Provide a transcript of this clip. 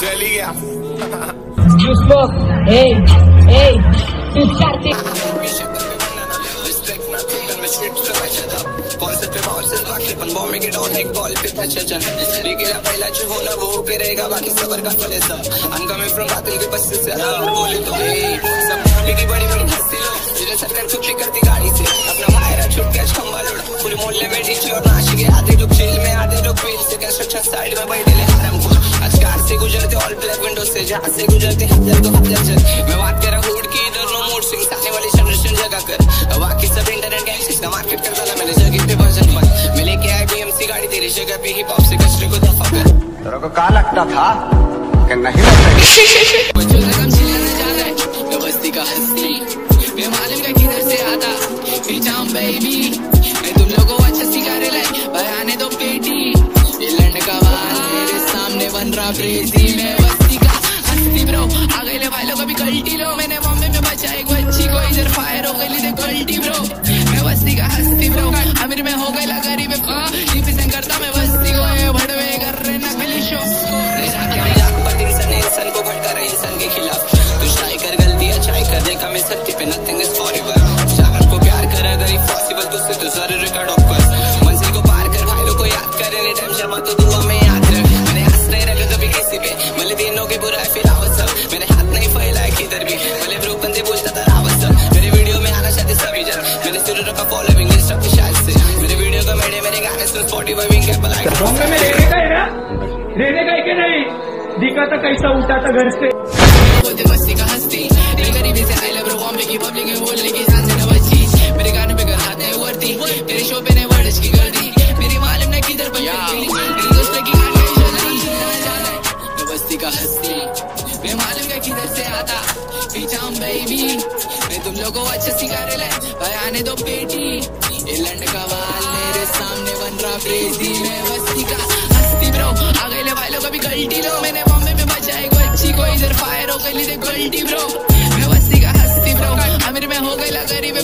चली गया से बाकी पन बॉम्ब के डॉन एक बॉल पे टच चल लेकिन पहला जो होना वो पे रहेगा बाकी सबर का फल है सब coming from बादल के बस से अब बोले तो ए सब लेकिन बड़ी बड़ी हँसी लो जिन्हें सरकार छुट्टी करती गाड़ी से अपना भाईरा छुट गया खंबा लोड़ा पूरे मोहल्ले में डीजे और जहाँ से गुजरते हज़ार तो हज़ार चल मैं बात कर रहा हुड की इधर नो मूड सिंह आने वाली जनरेशन जगह कर बाकी सब इंटरनेट गैंग्स का मार्केट कर डाला मैंने जगह पे वर्जन वन मैं लेके आया बीएमसी गाड़ी तेरी जगह पे हिप हॉप से कचरे को दफ़ा कर। तेरे को क्या लगता था कि नहीं लगता? बच्चों से कम चिल्लाना ज़्यादा है मैं बस्ती का हस्ती। मैं मालूम का किधर से आता पीछाऊं बेबी मैं तुम लोगों को अच्छा सिखाने लाए बयाने दो पेटी। ये लंड का वाल मेरे सामने बन रहा प्रेती। मैं बस्ती का ब्रो आ गए ले भाई लोग अभी कल्टी लो मैंने बॉम्बे में बचा एक बच्ची को इधर फायर हो गई दे कल्टी ब्रो मैं बस्ती का हस्ती ब्रो अमीर में हो गई गरीब मैं बस्ती को भड़वे कर रहे शो भाई लोग को याद कर तो दुआ में फैलाया भी भले ब्रो बंदे बोलता था रावत मेरे वीडियो में आना चाहते सभी जन। मैंने शुरू रखा फॉलोइंग इंस्टा पे शायद से। मेरे वीडियो को मेरे मेरे गाने सुन स्पॉटिफाई विंग ऐप लाइक बॉम्बे में रहने का है ना? रहने का है कि नहीं? दिखा था कैसा उठा था घर से। बोलते बस्ती का हस्ती। दिल गरीबी से आई लव बॉम्बे की पब्लिक में बोलने की सांस न बची मेरे गाने पे कर आते हैं वर्दी मेरे शो पे ने वर्ड्स की कर मेरी मालूम ने किधर पर मेरी दोस्त की जाना। है का हस्ती। मैं मालूम है किधर से आता। पीछाऊं बेबी मैं तुम लोगों को अच्छे सिखा रहे आने दो बेटी। ये लंड वाल मेरे सामने बन रहा बेटी मैं बस्ती का हस्ती ब्रो अगले वालों का भी गलती लो। मैंने बॉम्बे में बचा को अच्छी को इधर फायर हो गई गलती ब्रो मैं बस्ती का हस्ती ब्रो अमीर में हो गई गरीब